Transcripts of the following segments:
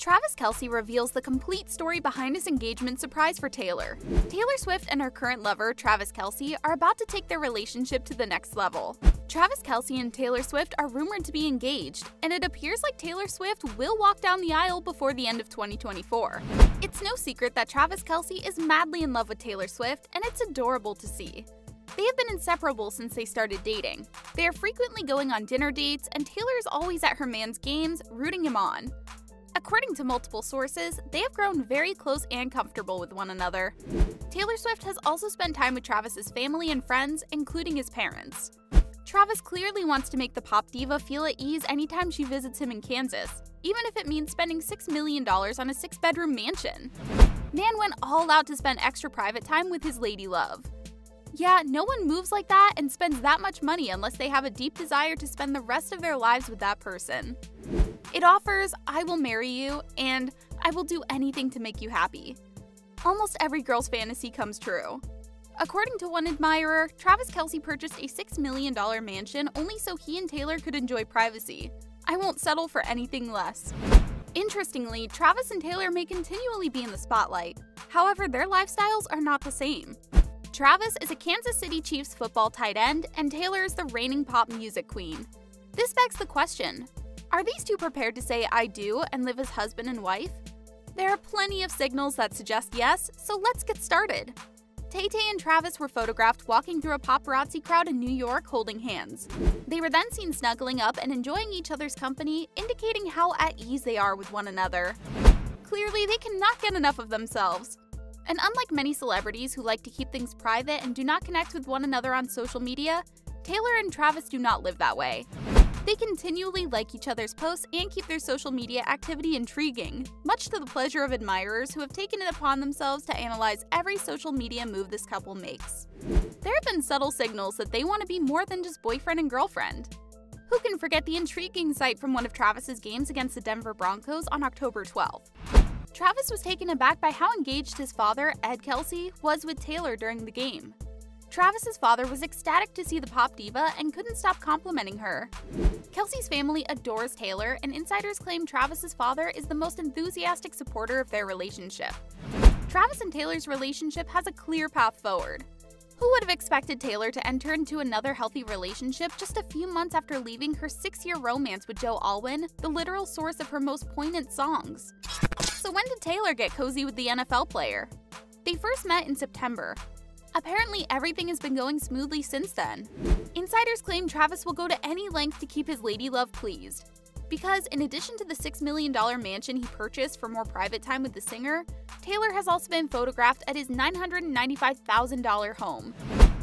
Travis Kelce reveals the complete story behind his engagement surprise for Taylor. Taylor Swift and her current lover, Travis Kelce, are about to take their relationship to the next level. Travis Kelce and Taylor Swift are rumored to be engaged, and it appears like Taylor Swift will walk down the aisle before the end of 2024. It's no secret that Travis Kelce is madly in love with Taylor Swift, and it's adorable to see. They have been inseparable since they started dating. They are frequently going on dinner dates, and Taylor is always at her man's games, rooting him on. According to multiple sources, they have grown very close and comfortable with one another. Taylor Swift has also spent time with Travis's family and friends, including his parents. Travis clearly wants to make the pop diva feel at ease anytime she visits him in Kansas, even if it means spending $6 million on a six bedroom mansion. Man went all out to spend extra private time with his lady love. Yeah, no one moves like that and spends that much money unless they have a deep desire to spend the rest of their lives with that person. It offers, I will marry you, and I will do anything to make you happy. Almost every girl's fantasy comes true. According to one admirer, Travis Kelce purchased a $6 million mansion only so he and Taylor could enjoy privacy. I won't settle for anything less. Interestingly, Travis and Taylor may continually be in the spotlight. However, their lifestyles are not the same. Travis is a Kansas City Chiefs football tight end, and Taylor is the reigning pop music queen. This begs the question are these two prepared to say I do and live as husband and wife? There are plenty of signals that suggest yes, so let's get started. Tay Tay and Travis were photographed walking through a paparazzi crowd in New York holding hands. They were then seen snuggling up and enjoying each other's company, indicating how at ease they are with one another. Clearly, they cannot get enough of themselves. And unlike many celebrities who like to keep things private and do not connect with one another on social media, Taylor and Travis do not live that way. They continually like each other's posts and keep their social media activity intriguing, much to the pleasure of admirers who have taken it upon themselves to analyze every social media move this couple makes. There have been subtle signals that they want to be more than just boyfriend and girlfriend. Who can forget the intriguing sight from one of Travis's games against the Denver Broncos on October 12th? Travis was taken aback by how engaged his father, Ed Kelce, was with Taylor during the game. Travis's father was ecstatic to see the pop diva and couldn't stop complimenting her. Kelce's family adores Taylor, and insiders claim Travis's father is the most enthusiastic supporter of their relationship. Travis and Taylor's relationship has a clear path forward. Who would have expected Taylor to enter into another healthy relationship just a few months after leaving her six year romance with Joe Alwyn, the literal source of her most poignant songs? So, when did Taylor get cozy with the NFL player? They first met in September, Apparently, everything has been going smoothly since then. Insiders claim Travis will go to any length to keep his lady love pleased. Because, in addition to the $6 million mansion he purchased for more private time with the singer, Taylor has also been photographed at his $995,000 home.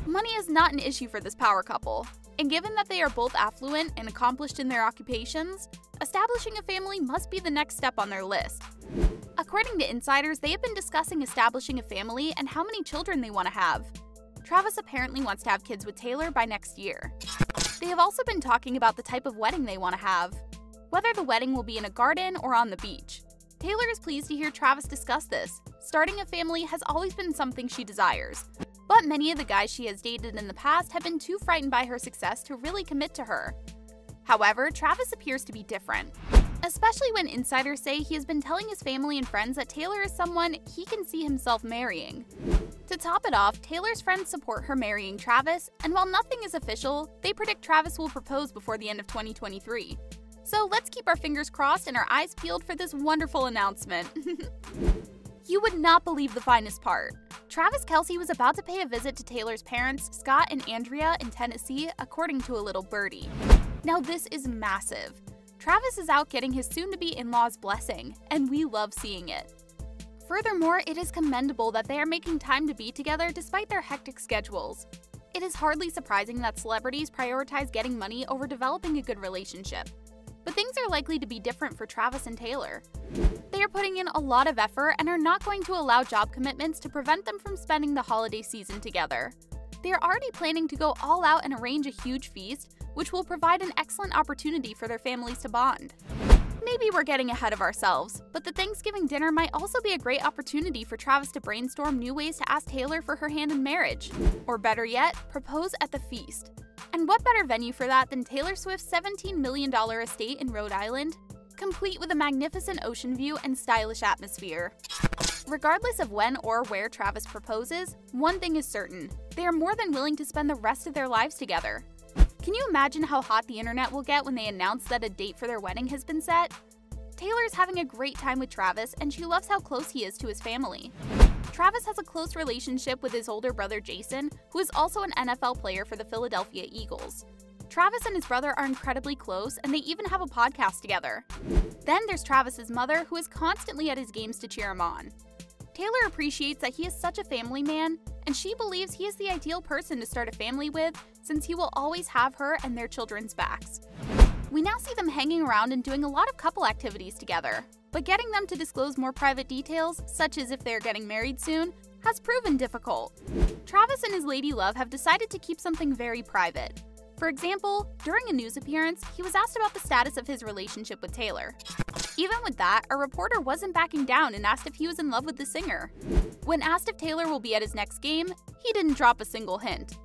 Money is not an issue for this power couple, and given that they are both affluent and accomplished in their occupations, establishing a family must be the next step on their list. According to insiders, they have been discussing establishing a family and how many children they want to have. Travis apparently wants to have kids with Taylor by next year. They have also been talking about the type of wedding they want to have, whether the wedding will be in a garden or on the beach. Taylor is pleased to hear Travis discuss this. Starting a family has always been something she desires, but many of the guys she has dated in the past have been too frightened by her success to really commit to her. However, Travis appears to be different. Especially when insiders say he has been telling his family and friends that Taylor is someone he can see himself marrying. To top it off, Taylor's friends support her marrying Travis, and while nothing is official, they predict Travis will propose before the end of 2023. So let's keep our fingers crossed and our eyes peeled for this wonderful announcement. you would not believe the finest part. Travis Kelce was about to pay a visit to Taylor's parents, Scott and Andrea, in Tennessee, according to a little birdie. Now, this is massive. Travis is out getting his soon to be in law's blessing, and we love seeing it. Furthermore, it is commendable that they are making time to be together despite their hectic schedules. It is hardly surprising that celebrities prioritize getting money over developing a good relationship. But things are likely to be different for Travis and Taylor. They are putting in a lot of effort and are not going to allow job commitments to prevent them from spending the holiday season together. They are already planning to go all out and arrange a huge feast, which will provide an excellent opportunity for their families to bond. Maybe we're getting ahead of ourselves, but the Thanksgiving dinner might also be a great opportunity for Travis to brainstorm new ways to ask Taylor for her hand in marriage. Or better yet, propose at the feast. And what better venue for that than Taylor Swift's $17 million estate in Rhode Island? complete with a magnificent ocean view and stylish atmosphere. Regardless of when or where Travis proposes, one thing is certain they are more than willing to spend the rest of their lives together. Can you imagine how hot the internet will get when they announce that a date for their wedding has been set? Taylor is having a great time with Travis, and she loves how close he is to his family. Travis has a close relationship with his older brother Jason, who is also an NFL player for the Philadelphia Eagles. Travis and his brother are incredibly close, and they even have a podcast together. Then there's Travis's mother, who is constantly at his games to cheer him on. Taylor appreciates that he is such a family man, and she believes he is the ideal person to start a family with since he will always have her and their children's backs. We now see them hanging around and doing a lot of couple activities together, but getting them to disclose more private details, such as if they're getting married soon, has proven difficult. Travis and his lady love have decided to keep something very private. For example, during a news appearance, he was asked about the status of his relationship with Taylor. Even with that, a reporter wasn't backing down and asked if he was in love with the singer. When asked if Taylor will be at his next game, he didn't drop a single hint.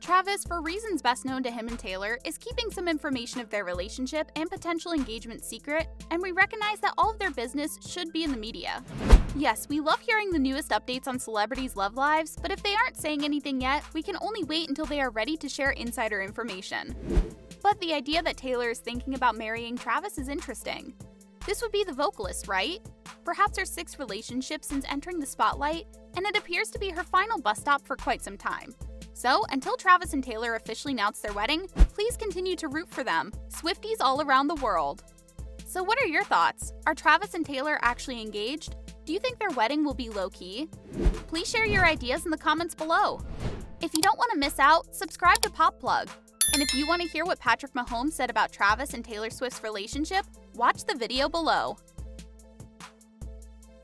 Travis, for reasons best known to him and Taylor, is keeping some information of their relationship and potential engagement secret, and we recognize that all of their business should be in the media. Yes, we love hearing the newest updates on celebrities' love lives, but if they aren't saying anything yet, we can only wait until they are ready to share insider information. But the idea that Taylor is thinking about marrying Travis is interesting. This would be the vocalist, right? Perhaps her sixth relationship since entering the spotlight, and it appears to be her final bus stop for quite some time. So, until Travis and Taylor officially announce their wedding, please continue to root for them. Swifties all around the world. So, what are your thoughts? Are Travis and Taylor actually engaged? Do you think their wedding will be low key? Please share your ideas in the comments below. If you don't want to miss out, subscribe to Pop Plug. And if you want to hear what Patrick Mahomes said about Travis and Taylor Swift's relationship, watch the video below.